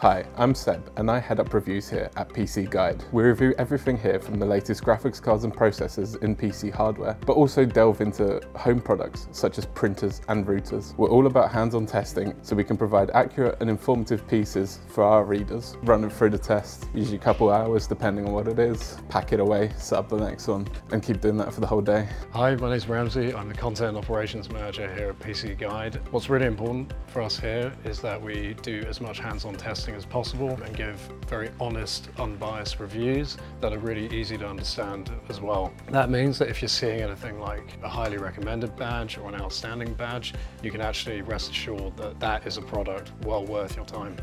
Hi, I'm Seb and I head up reviews here at PC Guide. We review everything here from the latest graphics cards and processors in PC hardware, but also delve into home products such as printers and routers. We're all about hands-on testing so we can provide accurate and informative pieces for our readers. Run it through the test, usually a couple hours depending on what it is, pack it away, set up the next one and keep doing that for the whole day. Hi, my name's Ramsey. I'm the Content Operations Manager here at PC Guide. What's really important for us here is that we do as much hands-on testing as possible and give very honest, unbiased reviews that are really easy to understand as well. That means that if you're seeing anything like a highly recommended badge or an outstanding badge, you can actually rest assured that that is a product well worth your time.